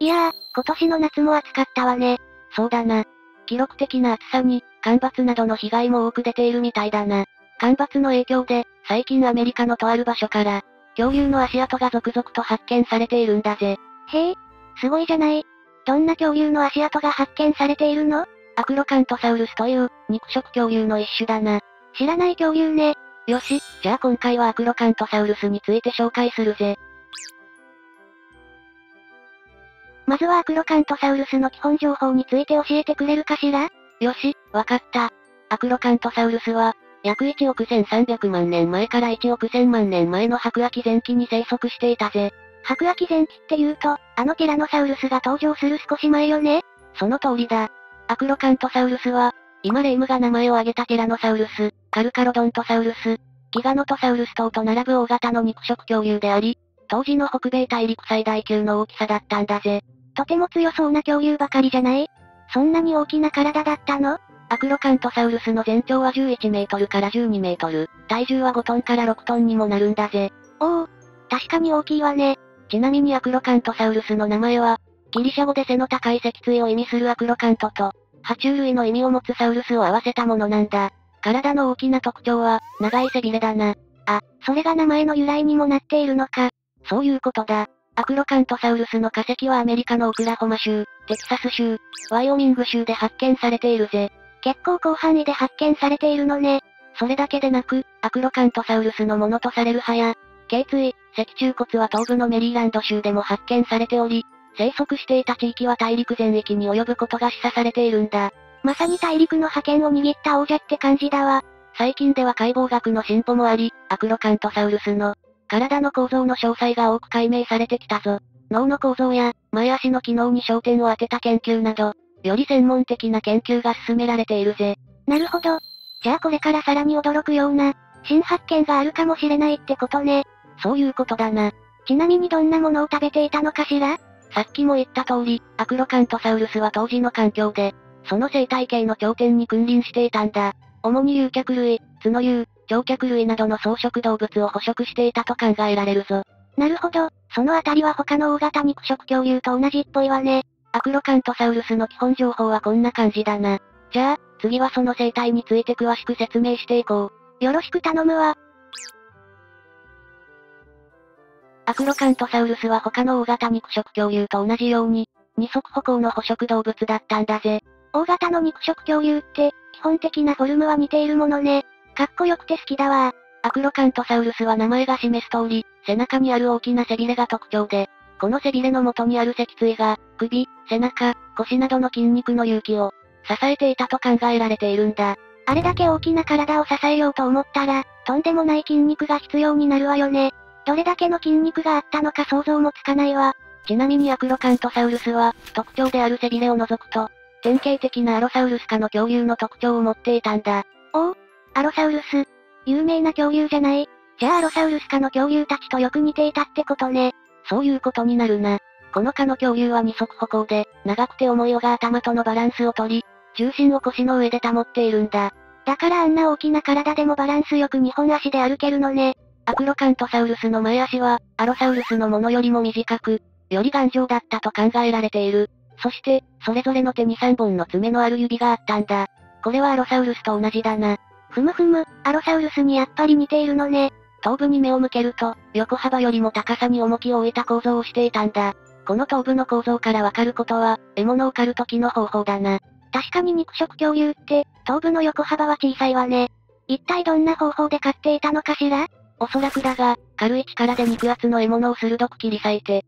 いやー、今年の夏も暑かったわね。そうだな。記録的な暑さに、干ばつなどの被害も多く出ているみたいだな。干ばつの影響で、最近アメリカのとある場所から、恐竜の足跡が続々と発見されているんだぜ。へえ、すごいじゃない。どんな恐竜の足跡が発見されているの？アクロカントサウルスという、肉食恐竜の一種だな。知らない恐竜ね。よし、じゃあ今回はアクロカントサウルスについて紹介するぜ。まずはアクロカントサウルスの基本情報について教えてくれるかしら？よし、わかった。アクロカントサウルスは、約1億1300万年前から1億1000万年前の白亜紀前期に生息していたぜ。白亜紀前期って言うと、あのティラノサウルスが登場する少し前よねその通りだ。アクロカントサウルスは、今レイムが名前を挙げたティラノサウルス、カルカロドントサウルス、ギガノトサウルス等と並ぶ大型の肉食恐竜であり、当時の北米大陸最大級の大きさだったんだぜ。とても強そうな恐竜ばかりじゃない？そんなに大きな体だったの？アクロカントサウルスの全長は11メートルから12メートル、体重は5トンから6トンにもなるんだぜ。おお、確かに大きいわね。ちなみにアクロカントサウルスの名前は、ギリシャ語で背の高い脊椎を意味するアクロカントと、爬虫類の意味を持つサウルスを合わせたものなんだ。体の大きな特徴は、長い背びれだな。あ、それが名前の由来にもなっているのか。そういうことだ。アクロカントサウルスの化石はアメリカのオクラホマ州、テキサス州、ワイオミング州で発見されているぜ。結構広範囲で発見されているのね。それだけでなく、アクロカントサウルスのものとされる歯や、頸椎、脊柱骨は東部のメリーランド州でも発見されており、生息していた地域は大陸全域に及ぶことが示唆されているんだ。まさに大陸の覇権を握った王者って感じだわ。最近では解剖学の進歩もあり、アクロカントサウルスの体の構造の詳細が多く解明されてきたぞ。脳の構造や、前足の機能に焦点を当てた研究など、より専門的な研究が進められているぜ。なるほど。じゃあこれからさらに驚くような、新発見があるかもしれないってことね。そういうことだな。ちなみにどんなものを食べていたのかしら？さっきも言った通り、アクロカントサウルスは当時の環境で、その生態系の頂点に君臨していたんだ。主に有脚類、角竜、鳥脚類などの草食動物を捕食していたと考えられるぞ。なるほど、そのあたりは他の大型肉食恐竜と同じっぽいわね。アクロカントサウルスの基本情報はこんな感じだな。じゃあ、次はその生態について詳しく説明していこう。よろしく頼むわ。アクロカントサウルスは他の大型肉食恐竜と同じように、二足歩行の捕食動物だったんだぜ。大型の肉食恐竜って、基本的なフォルムは似ているものね。かっこよくて好きだわアクロカントサウルスは名前が示す通り、背中にある大きな背びれが特徴で、この背びれの元にある脊椎が、首、背中、腰などの筋肉の隆起を、支えていたと考えられているんだ。あれだけ大きな体を支えようと思ったら、とんでもない筋肉が必要になるわよね。どれだけの筋肉があったのか想像もつかないわ。ちなみにアクロカントサウルスは、特徴である背びれを除くと、典型的なアロサウルス科の恐竜の特徴を持っていたんだ。おお、アロサウルス。有名な恐竜じゃないじゃあアロサウルス科の恐竜たちとよく似ていたってことね。そういうことになるな。この科の恐竜は二足歩行で、長くて重い尾が頭とのバランスをとり、重心を腰の上で保っているんだ。だからあんな大きな体でもバランスよく二本足で歩けるのね。アクロカントサウルスの前足は、アロサウルスのものよりも短く、より頑丈だったと考えられている。そして、それぞれの手に3本の爪のある指があったんだ。これはアロサウルスと同じだな。ふむふむ、アロサウルスにやっぱり似ているのね。頭部に目を向けると、横幅よりも高さに重きを置いた構造をしていたんだ。この頭部の構造からわかることは、獲物を狩る時の方法だな。確かに肉食恐竜って、頭部の横幅は小さいわね。一体どんな方法で狩っていたのかしら？おそらくだが、軽い力で肉厚の獲物を鋭く切り裂いて、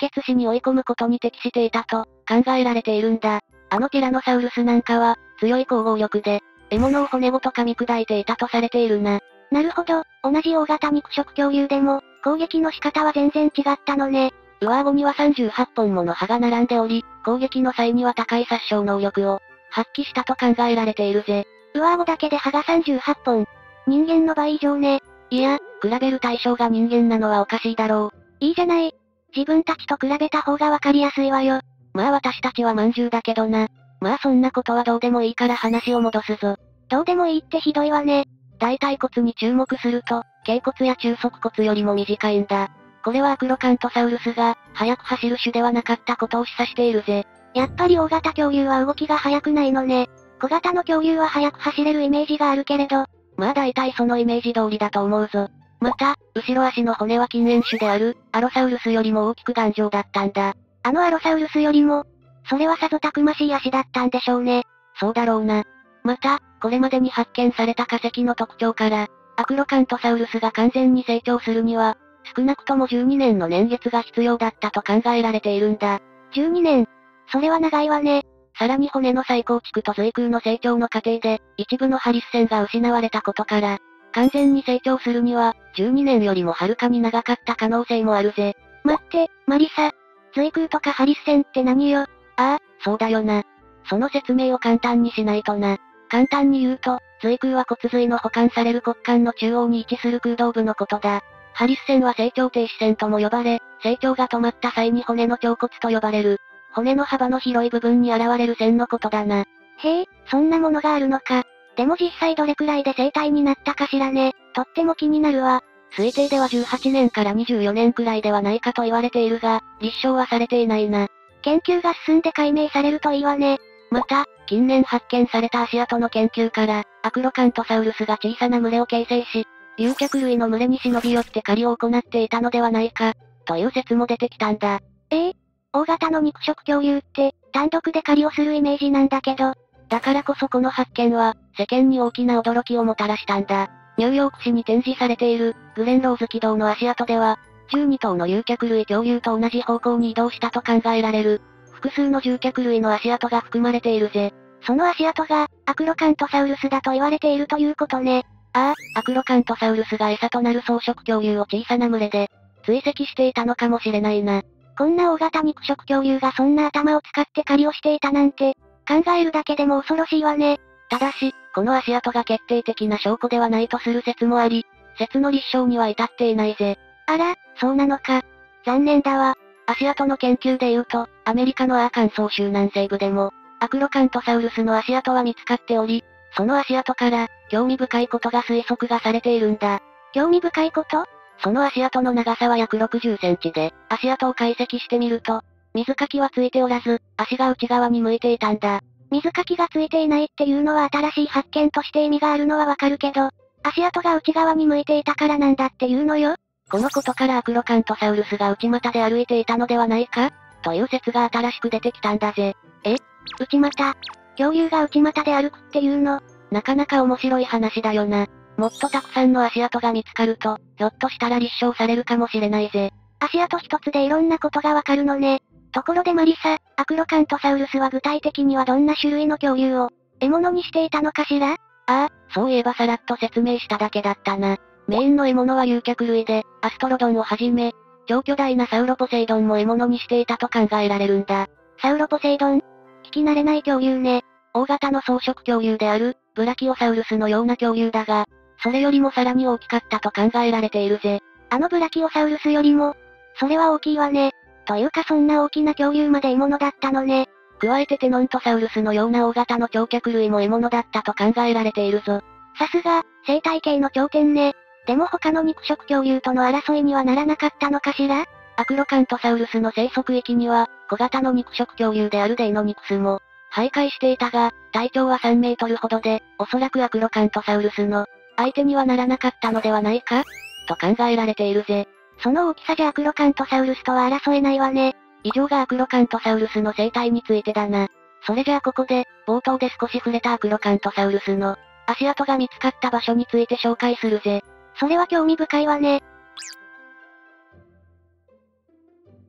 失血死に追い込むことに適していたと考えられているんだ。あのティラノサウルスなんかは、強い攻防力で、獲物を骨ごと噛み砕いていたとされているな。なるほど、同じ大型肉食恐竜でも、攻撃の仕方は全然違ったのね。上顎には38本もの歯が並んでおり、攻撃の際には高い殺傷能力を発揮したと考えられているぜ。上顎だけで歯が38本。人間の倍以上ね。いや、比べる対象が人間なのはおかしいだろう。いいじゃない。自分たちと比べた方がわかりやすいわよ。まあ私たちはまんじゅうだけどな。まあそんなことはどうでもいいから話を戻すぞ。どうでもいいってひどいわね。大腿骨に注目すると、頸骨や中足骨よりも短いんだ。これはアクロカントサウルスが、速く走る種ではなかったことを示唆しているぜ。やっぱり大型恐竜は動きが速くないのね。小型の恐竜は速く走れるイメージがあるけれど。まあ大体そのイメージ通りだと思うぞ。また、後ろ足の骨は禁煙種である、アロサウルスよりも大きく頑丈だったんだ。あのアロサウルスよりも、それはさぞたくましい足だったんでしょうね。そうだろうな。また、これまでに発見された化石の特徴から、アクロカントサウルスが完全に成長するには、少なくとも12年の年月が必要だったと考えられているんだ。12年それは長いわね。さらに骨の再構築と髄空の成長の過程で、一部のハリス線が失われたことから、完全に成長するには、12年よりもはるかに長かった可能性もあるぜ。待って、マリサ。髄空とかハリス線って何よ？ああ、そうだよな。その説明を簡単にしないとな。簡単に言うと、髄空は骨髄の保管される骨幹の中央に位置する空洞部のことだ。ハリス線は成長停止線とも呼ばれ、成長が止まった際に骨の腸骨と呼ばれる。骨の幅の広い部分に現れる線のことだな。へえ、そんなものがあるのか。でも実際どれくらいで生体になったかしらね。とっても気になるわ。推定では18年から24年くらいではないかと言われているが、立証はされていないな。研究が進んで解明されるといいわね。また、近年発見された足跡の研究から、アクロカントサウルスが小さな群れを形成し、有脚類の群れに忍び寄って狩りを行っていたのではないか、という説も出てきたんだ。ええ大型の肉食恐竜って、単独で狩りをするイメージなんだけど。だからこそこの発見は、世間に大きな驚きをもたらしたんだ。ニューヨーク市に展示されている、グレンローズ軌道の足跡では、12頭の有脚類恐竜と同じ方向に移動したと考えられる。複数の獣脚類の足跡が含まれているぜ。その足跡が、アクロカントサウルスだと言われているということね。ああ、アクロカントサウルスが餌となる草食恐竜を小さな群れで、追跡していたのかもしれないな。こんな大型肉食恐竜がそんな頭を使って狩りをしていたなんて、考えるだけでも恐ろしいわね。ただし、この足跡が決定的な証拠ではないとする説もあり、説の立証には至っていないぜ。あら、そうなのか。残念だわ。足跡の研究で言うと、アメリカのアーカンソー州南西部でも、アクロカントサウルスの足跡は見つかっており、その足跡から、興味深いことが推測がされているんだ。興味深いこと？その足跡の長さは約60センチで、足跡を解析してみると、水かきはついておらず、足が内側に向いていたんだ。水かきがついていないっていうのは新しい発見として意味があるのはわかるけど、足跡が内側に向いていたからなんだっていうのよ。このことからアクロカントサウルスが内股で歩いていたのではないか？という説が新しく出てきたんだぜ。え？内股？恐竜が内股で歩くっていうの？なかなか面白い話だよな。もっとたくさんの足跡が見つかると、ひょっとしたら立証されるかもしれないぜ。足跡一つでいろんなことがわかるのね。ところでマリサ、アクロカントサウルスは具体的にはどんな種類の恐竜を、獲物にしていたのかしら？ああ、そういえばさらっと説明しただけだったな。メインの獲物は有脚類で、アストロドンをはじめ、超巨大なサウロポセイドンも獲物にしていたと考えられるんだ。サウロポセイドン聞き慣れない恐竜ね。大型の草食恐竜である、ブラキオサウルスのような恐竜だが、それよりもさらに大きかったと考えられているぜ。あのブラキオサウルスよりも、それは大きいわね。というかそんな大きな恐竜まで獲物だったのね。加えてテノントサウルスのような大型の長脚類も獲物だったと考えられているぞ。さすが、生態系の頂点ね。でも他の肉食恐竜との争いにはならなかったのかしら？アクロカントサウルスの生息域には、小型の肉食恐竜であるデイノニクスも、徘徊していたが、体長は3メートルほどで、おそらくアクロカントサウルスの、相手にはならなかったのではないか？と考えられているぜ。その大きさじゃアクロカントサウルスとは争えないわね。以上がアクロカントサウルスの生態についてだな。それじゃあここで、冒頭で少し触れたアクロカントサウルスの、足跡が見つかった場所について紹介するぜ。それは興味深いわね。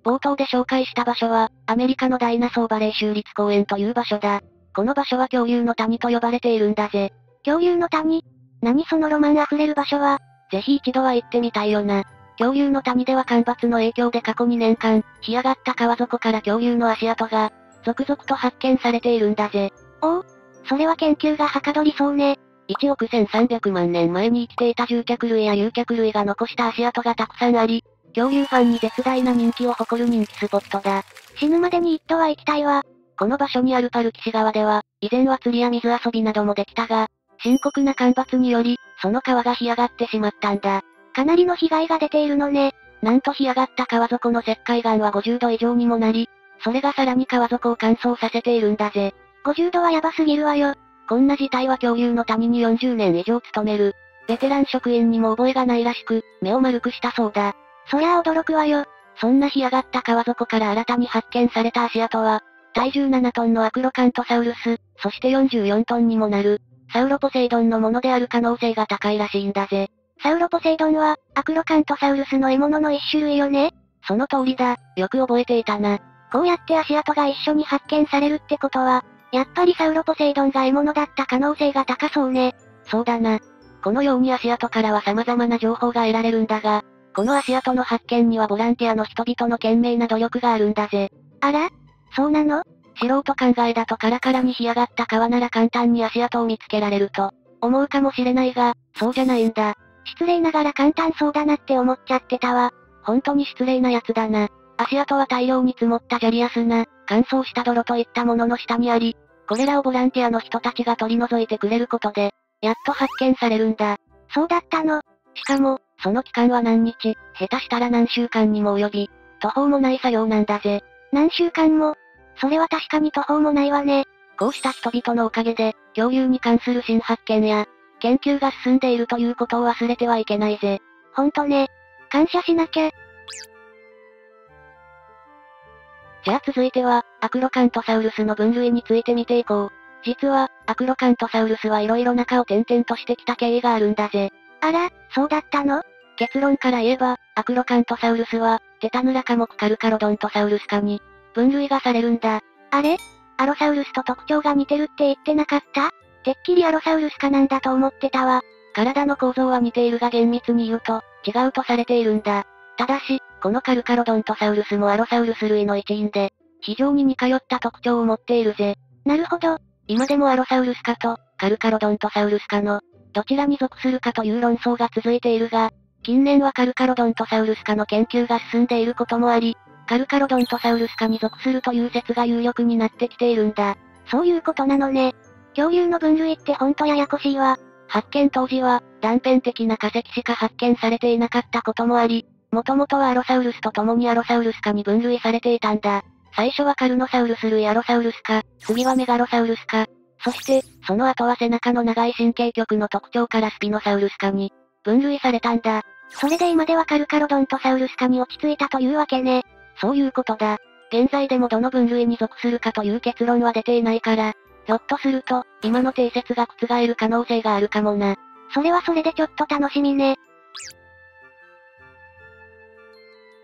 冒頭で紹介した場所は、アメリカのダイナソーバレー州立公園という場所だ。この場所は恐竜の谷と呼ばれているんだぜ。恐竜の谷？何そのロマン溢れる場所は？ぜひ一度は行ってみたいよな。恐竜の谷では干ばつの影響で過去2年間、干上がった川底から恐竜の足跡が、続々と発見されているんだぜ。おお、それは研究がはかどりそうね。1億1300万年前に生きていた獣脚類や有脚類が残した足跡がたくさんあり、恐竜ファンに絶大な人気を誇る人気スポットだ。死ぬまでに一度は行きたいわ。この場所にあるパルキシ川では、以前は釣りや水遊びなどもできたが、深刻な干ばつにより、その川が干上がってしまったんだ。かなりの被害が出ているのね。なんと干上がった川底の石灰岩は50度以上にもなり、それがさらに川底を乾燥させているんだぜ。50度はやばすぎるわよ。こんな事態は恐竜の谷に40年以上勤める。ベテラン職員にも覚えがないらしく、目を丸くしたそうだ。そりゃ驚くわよ。そんな干上がった川底から新たに発見された足跡は、体重7トンのアクロカントサウルス、そして44トンにもなる、サウロポセイドンのものである可能性が高いらしいんだぜ。サウロポセイドンは、アクロカントサウルスの獲物の一種類よねその通りだ、よく覚えていたな。こうやって足跡が一緒に発見されるってことは、やっぱりサウロポセイドンが獲物だった可能性が高そうね。そうだな。このように足跡からは様々な情報が得られるんだが、この足跡の発見にはボランティアの人々の懸命な努力があるんだぜ。あら？そうなの？素人考えだとカラカラに干上がった川なら簡単に足跡を見つけられると、思うかもしれないが、そうじゃないんだ。失礼ながら簡単そうだなって思っちゃってたわ。本当に失礼な奴だな。足跡は大量に積もった砂利や砂、乾燥した泥といったものの下にあり、これらをボランティアの人たちが取り除いてくれることで、やっと発見されるんだ。そうだったの。しかも、その期間は何日、下手したら何週間にも及び、途方もない作業なんだぜ。何週間もそれは確かに途方もないわね。こうした人々のおかげで、恐竜に関する新発見や、研究が進んでいるということを忘れてはいけないぜ。ほんとね。感謝しなきゃ。じゃあ続いては、アクロカントサウルスの分類について見ていこう。実は、アクロカントサウルスはいろいろ中を転々としてきた経緯があるんだぜ。あら、そうだったの？結論から言えば、アクロカントサウルスは、テタヌラ科目カルカロドントサウルス科に、分類がされるんだ。あれ？アロサウルスと特徴が似てるって言ってなかった？てっきりアロサウルス科なんだと思ってたわ。体の構造は似ているが厳密に言うと、違うとされているんだ。ただし、このカルカロドントサウルスもアロサウルス類の一員で、非常に似通った特徴を持っているぜ。なるほど。今でもアロサウルス科と、カルカロドントサウルス科の、どちらに属するかという論争が続いているが、近年はカルカロドントサウルス科の研究が進んでいることもあり、カルカロドントサウルス科に属するという説が有力になってきているんだ。そういうことなのね。恐竜の分類ってほんとややこしいわ。発見当時は、断片的な化石しか発見されていなかったこともあり、もともとはアロサウルスと共にアロサウルス科に分類されていたんだ。最初はカルノサウルス類アロサウルス科、次はメガロサウルス科、そして、その後は背中の長い神経局の特徴からスピノサウルス科に分類されたんだ。それで今ではカルカロドントサウルス科に落ち着いたというわけね。そういうことだ。現在でもどの分類に属するかという結論は出ていないから、ひょっとすると、今の定説が覆る可能性があるかもな。それはそれでちょっと楽しみね。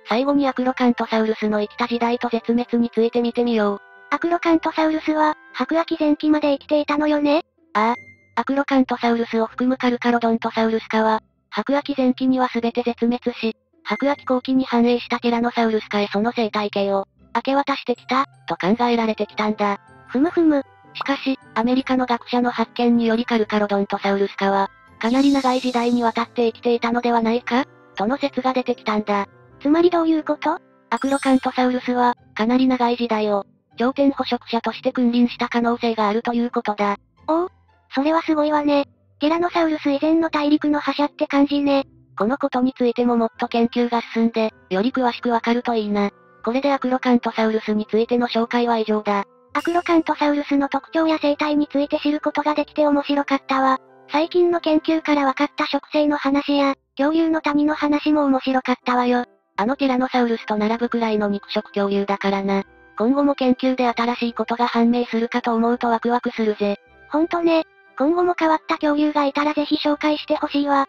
最後にアクロカントサウルスの生きた時代と絶滅について見てみよう。アクロカントサウルスは、白亜紀前期まで生きていたのよね？ああ。アクロカントサウルスを含むカルカロドントサウルス科は、白亜紀前期には全て絶滅し、白亜紀後期に繁栄したティラノサウルス科へその生態系を、明け渡してきた、と考えられてきたんだ。ふむふむ。しかし、アメリカの学者の発見によりカルカロドントサウルス科は、かなり長い時代にわたって生きていたのではないかとの説が出てきたんだ。つまりどういうこと？アクロカントサウルスは、かなり長い時代を、頂点捕食者として君臨した可能性があるということだ。おお、それはすごいわね。ティラノサウルス以前の大陸の覇者って感じね。このことについてももっと研究が進んで、より詳しくわかるといいな。これでアクロカントサウルスについての紹介は以上だ。アクロカントサウルスの特徴や生態について知ることができて面白かったわ。最近の研究から分かった植生の話や、恐竜の谷の話も面白かったわよ。あのティラノサウルスと並ぶくらいの肉食恐竜だからな。今後も研究で新しいことが判明するかと思うとワクワクするぜ。ほんとね。今後も変わった恐竜がいたらぜひ紹介してほしいわ。